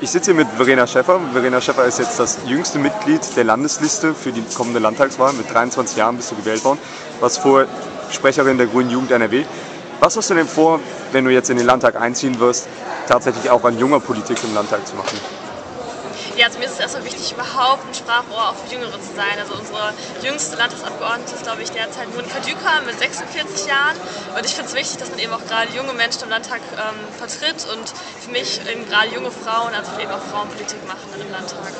Ich sitze hier mit Verena Schäffer. Verena Schäffer ist jetzt das jüngste Mitglied der Landesliste für die kommende Landtagswahl. Mit 23 Jahren bist du gewählt worden. Was vor Sprecherin der Grünen Jugend NRW. Was hast du denn vor, wenn du jetzt in den Landtag einziehen wirst, tatsächlich auch an junger Politik im Landtag zu machen? Ja, also mir ist es erstmal wichtig, überhaupt ein Sprachrohr auch für Jüngere zu sein. Also unsere jüngste Landtagsabgeordnete ist, glaube ich, derzeit Monika Düker mit 46 Jahren. Und ich finde es wichtig, dass man eben auch gerade junge Menschen im Landtag ähm, vertritt und für mich eben gerade junge Frauen, also eben auch Frauenpolitik machen im Landtag.